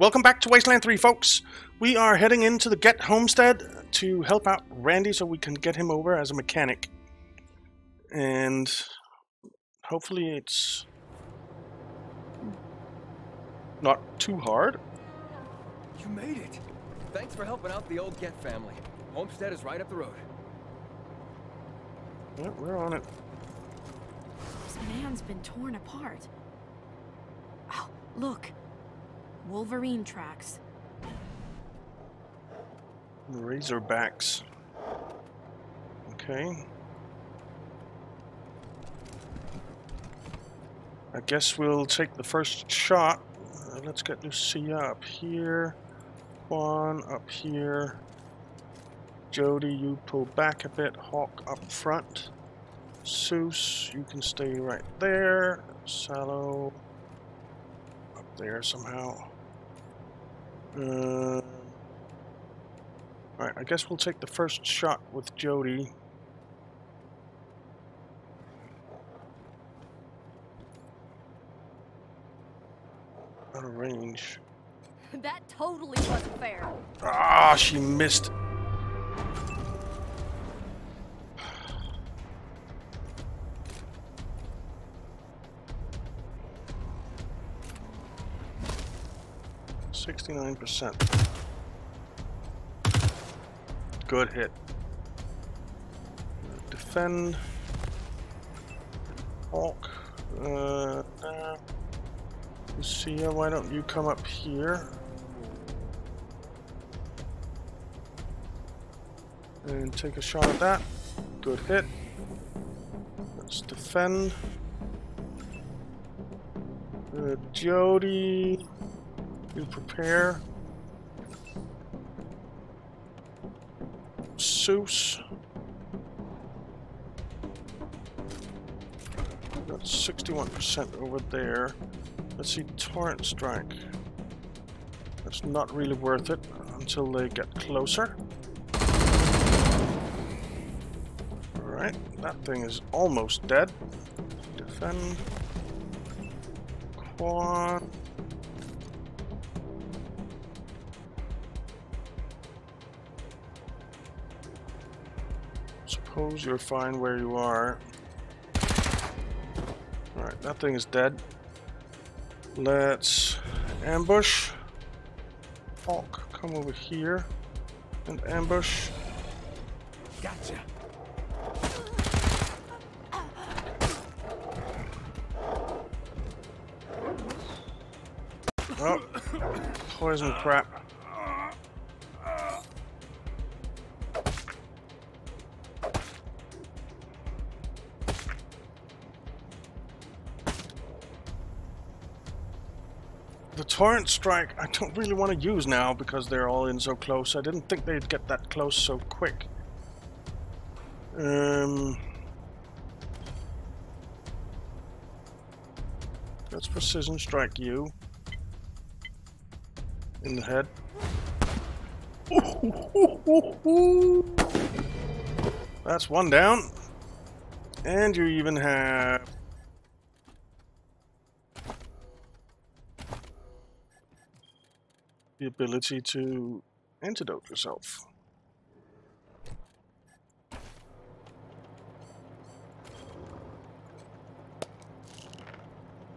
Welcome back to Wasteland 3, folks. We are heading into the Gett Homestead to help out Randy so we can get him over as a mechanic. And hopefully it's not too hard. You made it. Thanks for helping out the old Gett family. Homestead is right up the road. Yeah, we're on it. This man's been torn apart. Oh, look. Wolverine tracks. Razorbacks. Okay. I guess we'll take the first shot. Uh, let's get Lucia up here. Quan up here. Jody, you pull back a bit. Hawk up front. Seuss, you can stay right there. Sallow up there somehow. Uh, Alright, I guess we'll take the first shot with Jody. Out of range. that totally wasn't fair. Ah, she missed. Sixty-nine percent. Good hit. Defend. Hawk. Uh, nah. Lucia, why don't you come up here? And take a shot at that. Good hit. Let's defend. Uh, Jody, you prepare. Seuss. Got 61% over there. Let's see, Torrent Strike. That's not really worth it until they get closer. Alright, that thing is almost dead. Defend. Quan. Suppose you're fine where you are. Alright, that thing is dead. Let's ambush. Hawk, come over here and ambush. Gotcha. Oh, poison crap. Torrent strike I don't really want to use now because they're all in so close. I didn't think they'd get that close so quick. Um, let's precision strike you in the head. That's one down. And you even have the ability to antidote yourself.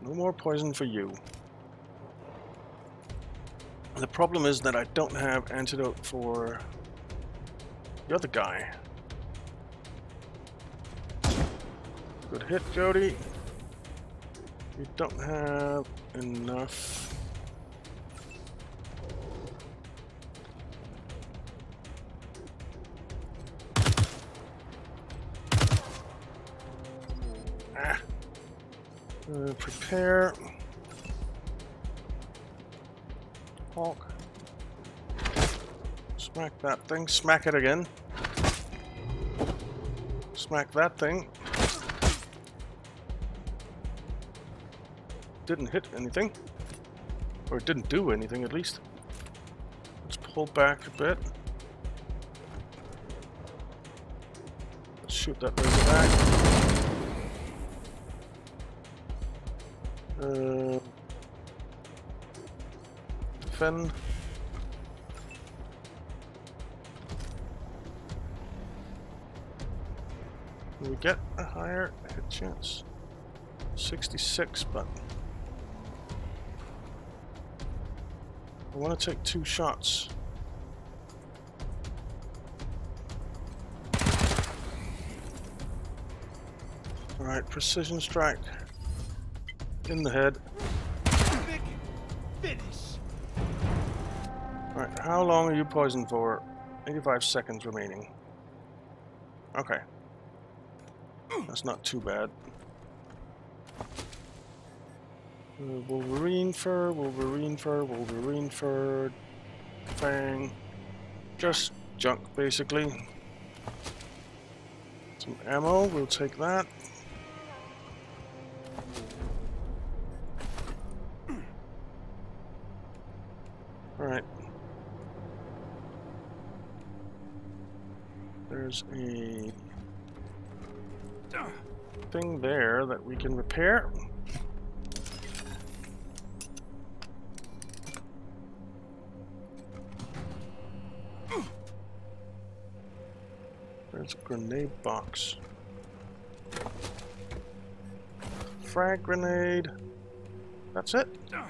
No more poison for you. The problem is that I don't have antidote for the other guy. Good hit, Jody. You don't have enough. Uh, prepare. Hawk. Smack that thing. Smack it again. Smack that thing. Didn't hit anything. Or it didn't do anything, at least. Let's pull back a bit. Let's shoot that laser back. Uh, Finn. We get a higher hit chance. 66, but I want to take two shots. Alright, precision strike. In the head. Finish. Alright, how long are you poisoned for? 85 seconds remaining. Okay. That's not too bad. Uh, Wolverine fur, Wolverine fur, Wolverine fur, Fang. Just junk, basically. Some ammo, we'll take that. Alright. There's a thing there that we can repair. There's a grenade box. Frag grenade. That's it. That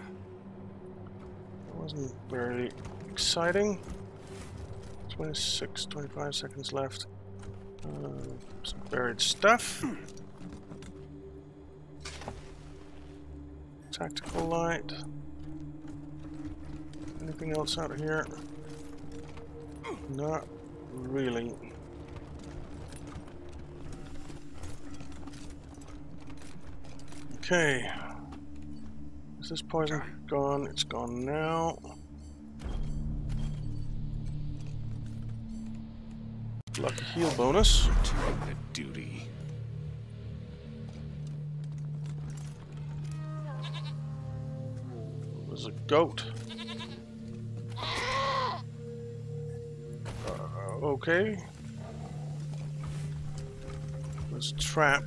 wasn't very exciting. 26, 25 seconds left. Some buried stuff. Tactical light. Anything else out of here? Not really. Okay. Is this poison gone? It's gone now. Lucky heal bonus. Doing the duty. There's a goat. Uh, okay. A trap.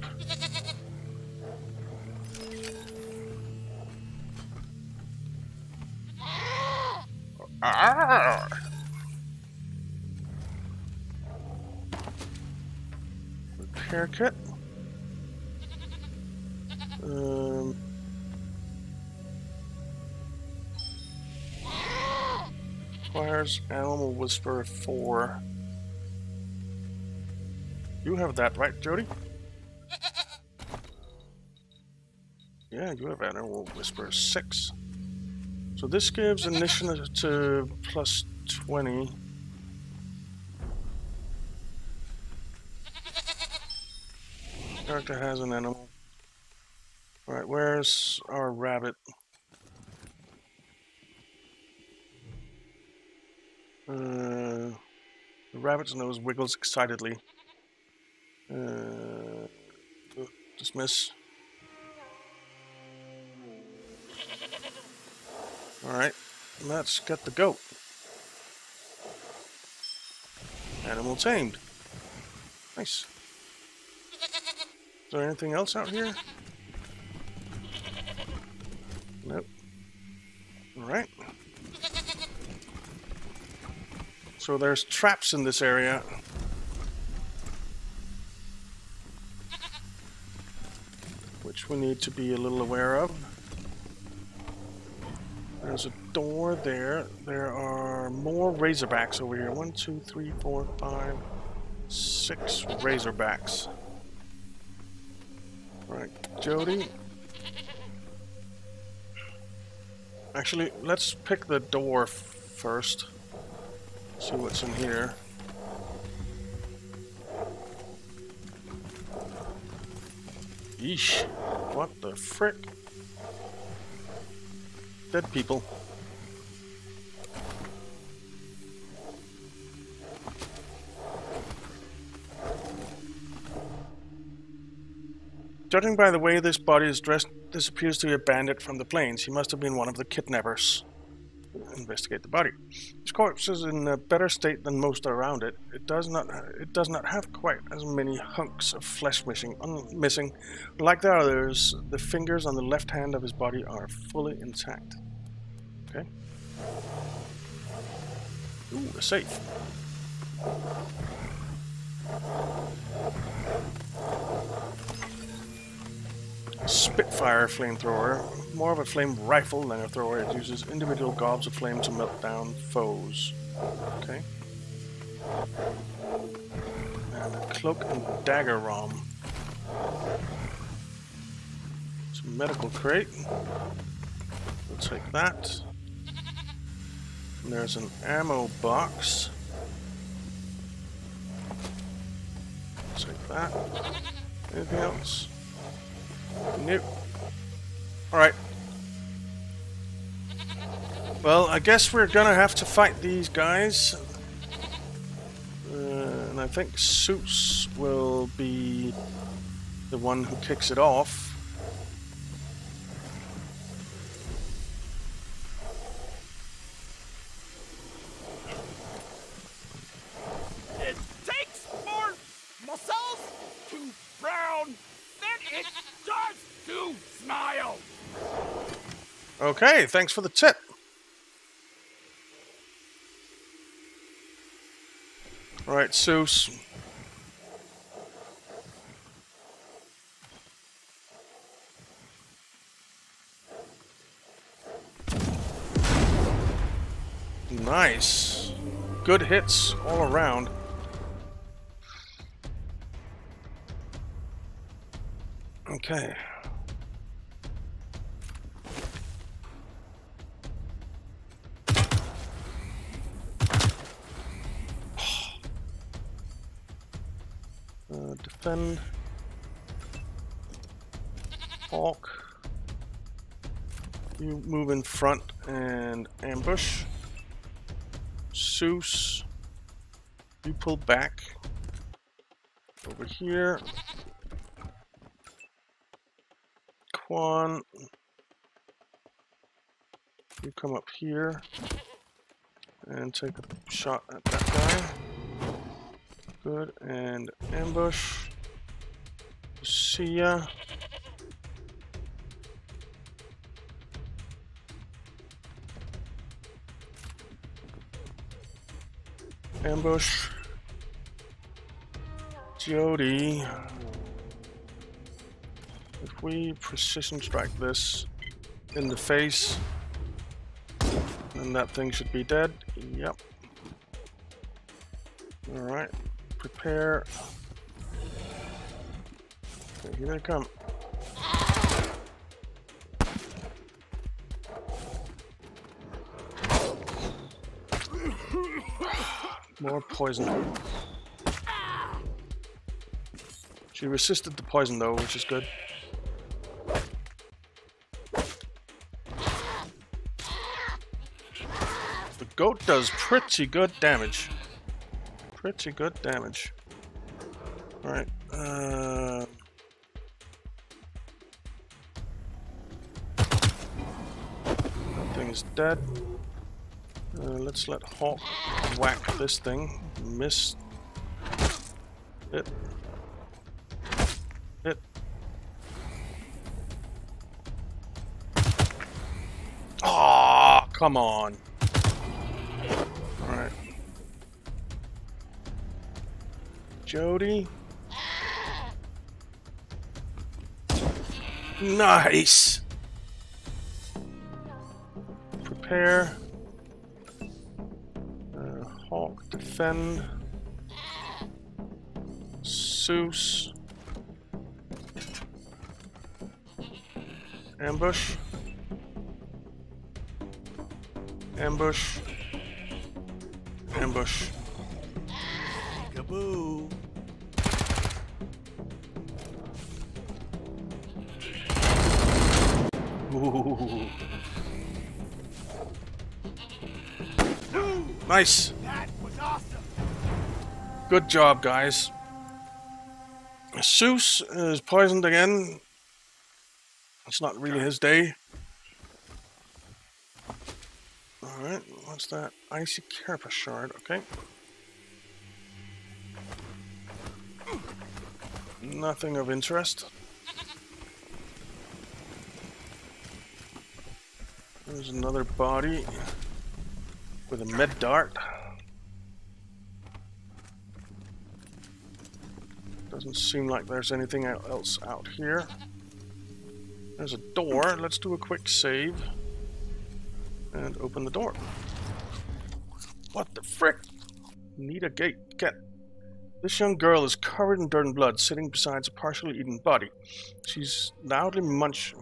Um, requires Animal Whisperer 4. You have that, right, Jody? Yeah, you have Animal Whisperer 6. So this gives initiative plus 20. Character has an animal. Alright, where's our rabbit? Uh, the rabbit's nose wiggles excitedly. Uh, dismiss. Alright, let's get the goat. Animal tamed. Nice. Is there anything else out here? Nope. Alright. So there's traps in this area. Which we need to be a little aware of. There's a door there. There are more razorbacks over here. One, two, three, four, five, six razorbacks. Right, Jody. Actually, let's pick the door first. See what's in here. Yeesh. What the frick? Dead people. Judging by the way this body is dressed, this appears to be a bandit from the plains. He must have been one of the kidnappers. Investigate the body. This corpse is in a better state than most around it. It does not. It does not have quite as many hunks of flesh missing. Missing. Like the others, the fingers on the left hand of his body are fully intact. Okay. Ooh, a safe. Spitfire flamethrower. More of a flame rifle than a thrower. It uses individual gobs of flame to melt down foes. Okay. And a cloak and dagger rom. Some medical crate. We'll take that. And there's an ammo box. Take that. Anything else? Nope. Alright. Well, I guess we're gonna have to fight these guys. Uh, and I think Seuss will be the one who kicks it off. It takes more muscles to frown than it does to smile. Okay, thanks for the tip. Alright, Seuss. Nice. Good hits all around. Okay. Uh. Hawk. You move in front and ambush. Seuss. You pull back. Over here. Quan. You come up here. And take a shot at that guy. Good, and ambush. See ya. Ambush. Jody. If we precision strike this in the face, then that thing should be dead. Yep. Alright prepare. Here they come. More poison. She resisted the poison though, which is good. The goat does pretty good damage pretty good damage. Alright, uh... Thing's dead. Uh, let's let Hawk whack this thing. Miss it. It. Ah, oh, come on. Alright. Jody. Nice. Prepare. Uh, Hawk defend. Seuss. Ambush. Ambush. Ambush. Nice. That was awesome. Good job, guys. Seuss is poisoned again. It's not really his day. Alright, what's that? Icy carapace shard, okay. Nothing of interest. There's another body. With a med dart. Doesn't seem like there's anything else out here. There's a door. Let's do a quick save. And open the door. What the frick? Need a gate. Get. This young girl is covered in dirt and blood, sitting beside a partially eaten body. She's loudly munch,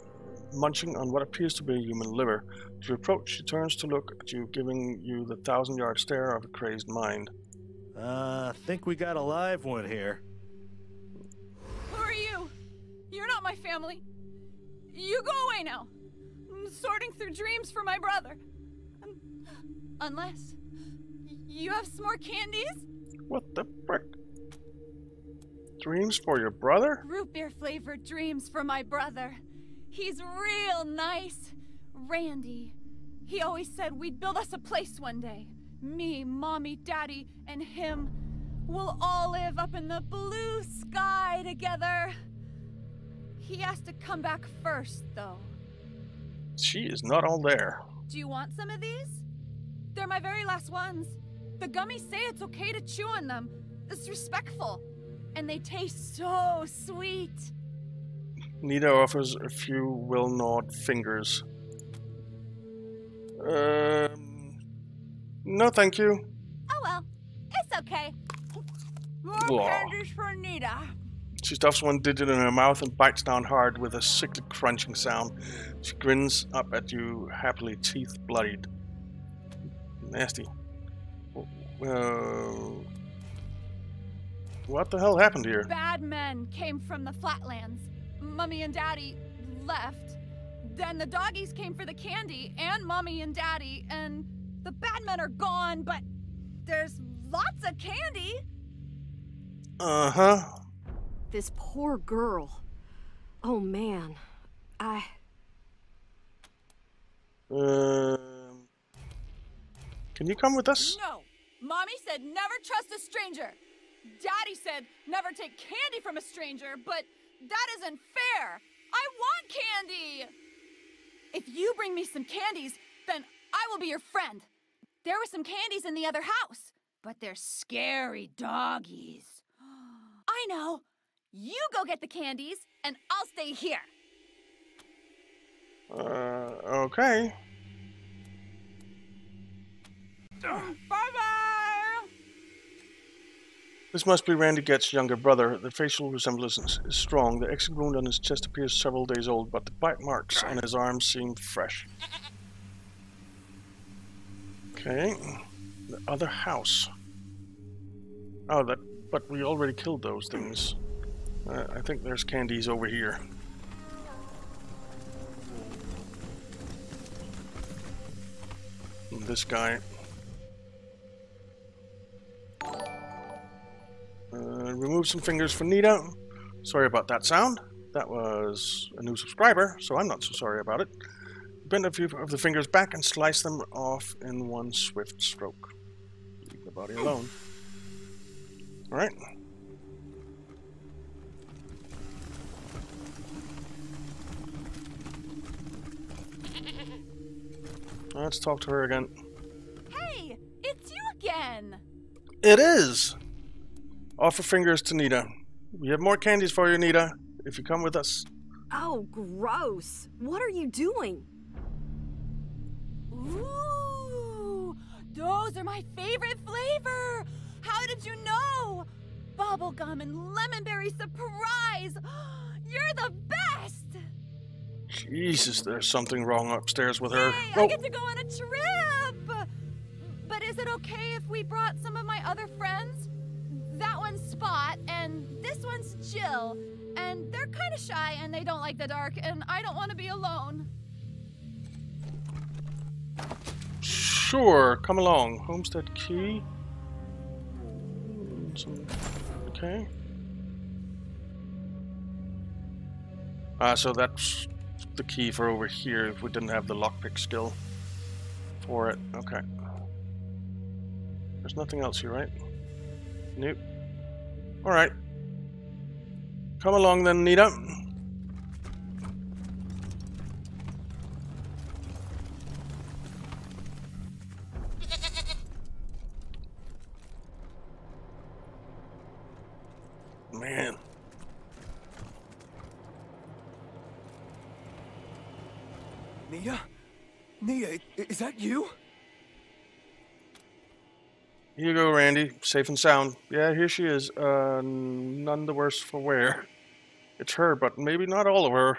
munching on what appears to be a human liver. As you approach, she turns to look at you, giving you the thousand yard stare of a crazed mind. Uh, think we got a live one here. Who are you? You're not my family. You go away now. I'm sorting through dreams for my brother. Um, unless you have some more candies? What the frick? Dreams for your brother? Root beer flavored dreams for my brother. He's real nice. Randy. He always said we'd build us a place one day. Me, mommy, daddy, and him. We'll all live up in the blue sky together. He has to come back first, though. She is not all there. Do you want some of these? They're my very last ones. The gummies say it's okay to chew on them. It's respectful. And they taste so sweet. Nita offers a few well-gnawed fingers. Um, no, thank you. Oh well, it's okay. More Whoa. candies for Nita. She stuffs one digit in her mouth and bites down hard with a sickly crunching sound. She grins up at you, happily, teeth bloodied. Nasty. Uh, what the hell happened here? Bad men came from the flatlands. Mummy and Daddy left. Then the doggies came for the candy and Mummy and Daddy, and the bad men are gone, but there's lots of candy. Uh huh. This poor girl. Oh man. I. Um, can you come with us? No. Mommy said never trust a stranger. Daddy said never take candy from a stranger, but that isn't fair. I want candy. If you bring me some candies, then I will be your friend. There were some candies in the other house, but they're scary doggies. I know. You go get the candies, and I'll stay here. Uh, okay. Bye bye. This must be Randy Gett's younger brother. The facial resemblance is strong. The exit wound on his chest appears several days old, but the bite marks on his arms seem fresh. Okay. The other house. Oh, that. But we already killed those things. Uh, I think there's candies over here. This guy. Uh, remove some fingers for Nita. Sorry about that sound. That was a new subscriber, so I'm not so sorry about it. Bend a few of the fingers back and slice them off in one swift stroke. Leave the body alone. Alright. Let's talk to her again. Hey, it's you again. It is! Offer fingers to Nita. We have more candies for you, Nita, if you come with us. Oh, gross. What are you doing? Ooh, those are my favorite flavor. How did you know? Bubblegum and lemonberry surprise. You're the best. Jesus, there's something wrong upstairs with her. Hey, Oh, I get to go on a trip. But is it okay if we brought some of my other friends? That one's Spot, and this one's Jill. And they're kind of shy and they don't like the dark, and I don't want to be alone. sure, come along. Homestead key. Okay. Ah, so that's the key for over here if we didn't have the lockpick skill for it. Okay. There's nothing else here, right? Nope. Alright. Come along then, Nita. Man. Nia? Nia, is that you? Here you go, Randy. Safe and sound. Yeah, here she is. Uh, none the worse for wear. It's her, but maybe not all of her.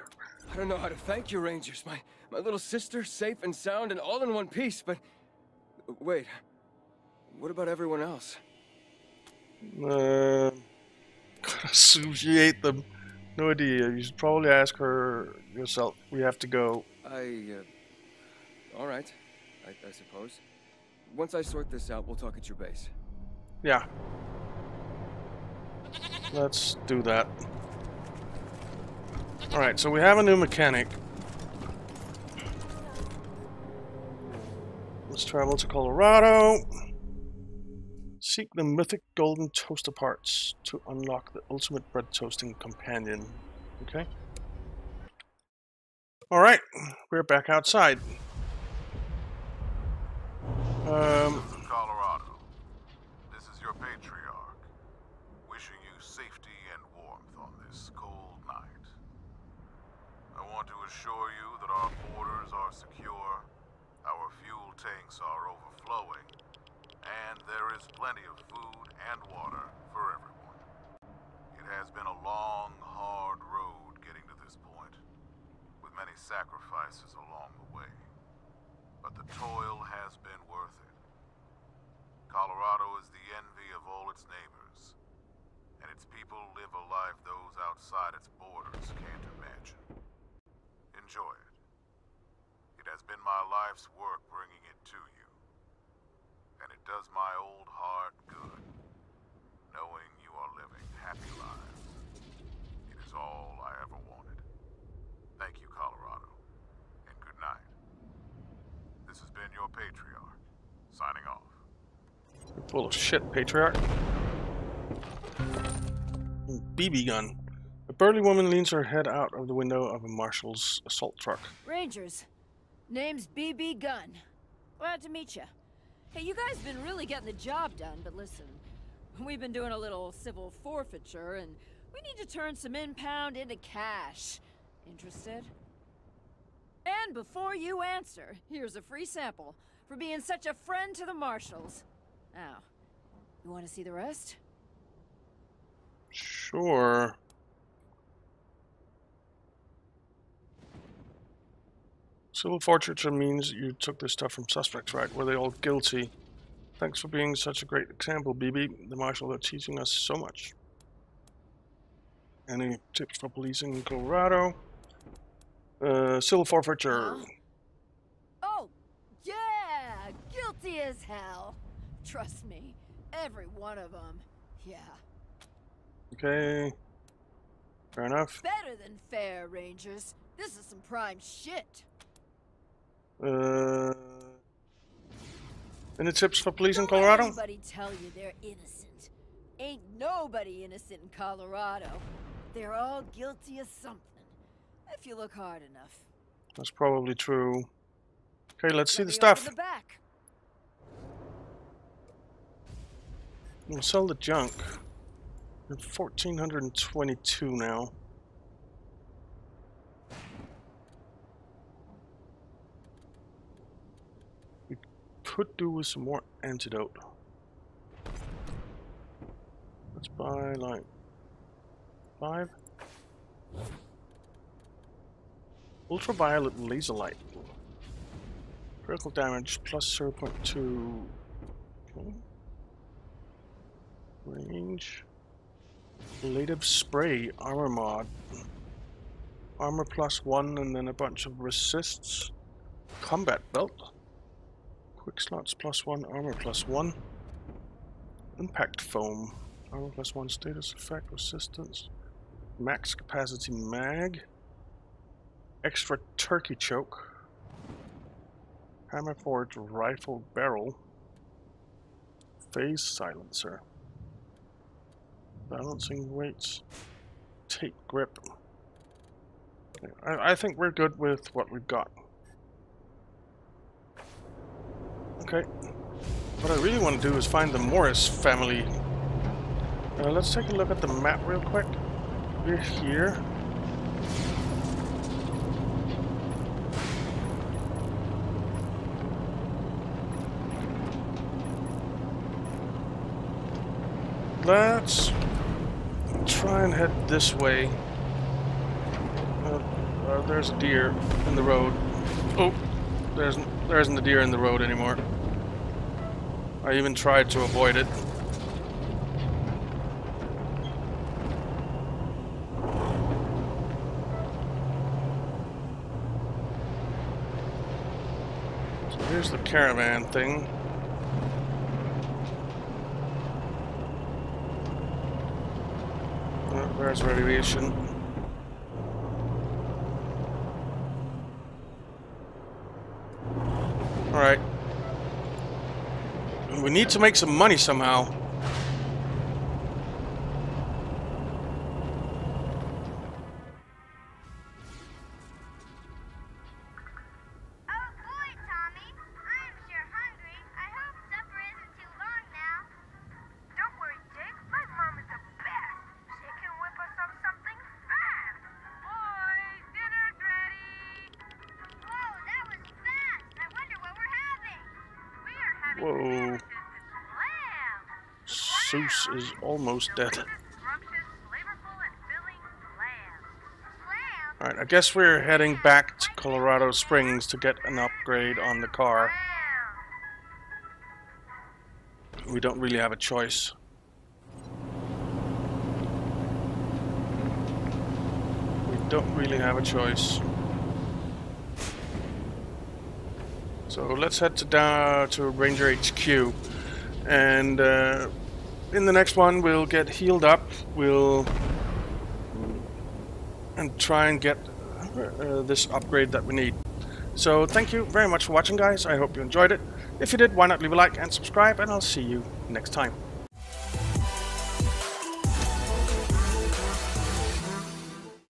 I don't know how to thank you, Rangers. My my little sister, safe and sound and all in one piece, but wait. What about everyone else? Uh, associate them. No idea. You should probably ask her yourself. We have to go. I uh all right. I, I suppose. Once I sort this out, we'll talk at your base. Yeah. Let's do that. Alright, so we have a new mechanic. Let's travel to Colorado. Seek the mythic golden toaster parts to unlock the ultimate bread toasting companion. Okay. Alright, we're back outside. Um, Colorado, this is your patriarch, wishing you safety and warmth on this cold night. I want to assure you that our borders are secure, our fuel tanks are overflowing, and there is plenty of food and water for everyone. It has been a long, hard road getting to this point, with many sacrifices along the way. But the toil has been worth it. Colorado is the envy of all its neighbors, and its people live a life those outside its borders can't imagine. Enjoy it. It has been my life's work bringing it to you, and it does my old heart good, knowing you are living happy lives. It is all I ever wanted. Thank you, Colorado, and good night. This has been your Patriarch, signing off. Full of shit, Patriarch. BB Gunn. Burly woman leans her head out of the window of a marshal's assault truck. Rangers, name's BB Gunn. Glad to meet you. Hey, you guys been really getting the job done, but listen, we've been doing a little civil forfeiture, and we need to turn some impound into cash. Interested? And before you answer, here's a free sample for being such a friend to the marshals. Now, you want to see the rest? Sure. Civil forfeiture means you took this stuff from suspects, right? Were they all guilty? Thanks for being such a great example, BB. The marshal are teaching us so much. Any tips for policing in Colorado? Uh, civil forfeiture. Oh, yeah! Guilty as hell. Trust me, every one of them. Yeah. Okay. Fair enough. Better than fair, Rangers. This is some prime shit. Uh, any tips for police in Don't let Colorado? anybody tell you they're innocent. Ain't nobody innocent in Colorado. They're all guilty of something. If you look hard enough. That's probably true. Okay, let's see Let the stuff. The back. We'll sell the junk. We're 1422 now. Could do with some more antidote. Let's buy like five. Ultraviolet laser light. Critical damage plus 0.2. Okay. Range. Lative spray armor mod. Armor plus one and then a bunch of resists. Combat belt. Quick slots plus one, armor plus one. Impact foam. Armor plus one status effect resistance. Max capacity mag. Extra turkey choke. Hammer forged rifle barrel. Phase silencer. Balancing weights. Tape grip. I, I think we're good with what we've got. What I really want to do is find the Morris family. Uh, let's take a look at the map real quick. We're here. Let's try and head this way. Uh, uh, there's a deer in the road. Oh, there's there isn't a deer in the road anymore. I even tried to avoid it. So here's the caravan thing. Uh, There's radiation. Alright. We need to make some money somehow. Seuss is almost dead. Alright, I guess we're heading back to Colorado Springs to get an upgrade on the car. We don't really have a choice. We don't really have a choice. So let's head to down to Ranger HQ, and uh, in the next one we'll get healed up. We'll and try and get uh, this upgrade that we need. So thank you very much for watching, guys. I hope you enjoyed it. If you did, why not leave a like and subscribe, and I'll see you next time.